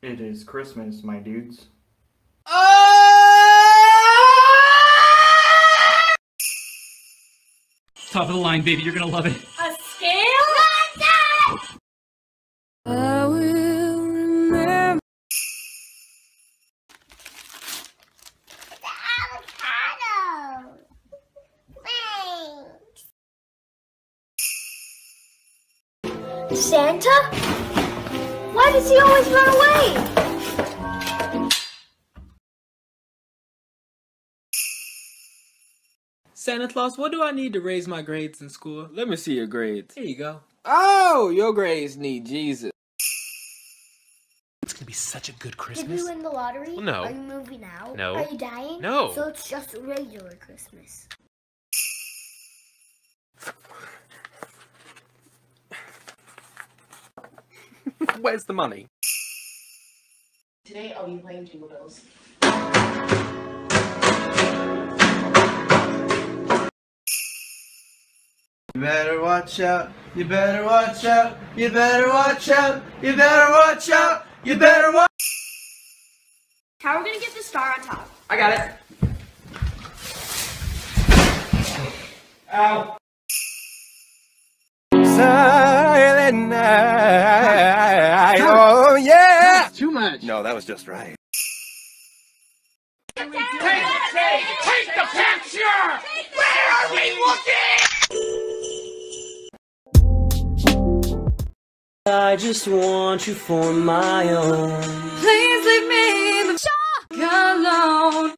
It is Christmas, my dudes. Top of the line, baby. You're gonna love it. A scale? I will remember. avocado. Thanks. Santa? Why does he always run away? Santa Claus, what do I need to raise my grades in school? Let me see your grades. Here you go. Oh, your grades need Jesus. It's gonna be such a good Christmas. Did Christmas. we win the lottery? Well, no. Are you moving out? No. Are you dying? No. So it's just regular Christmas. Where's the money? Today I'll be playing Jingle Bells. You better watch out, you better watch out, you better watch out, you better watch out, you better watch How are we gonna get the star on top? I got it. Ow. Silent night. No, that was just right. Take, take, take the picture! Where are we looking? I just want you for my own. Please leave me the fuck alone.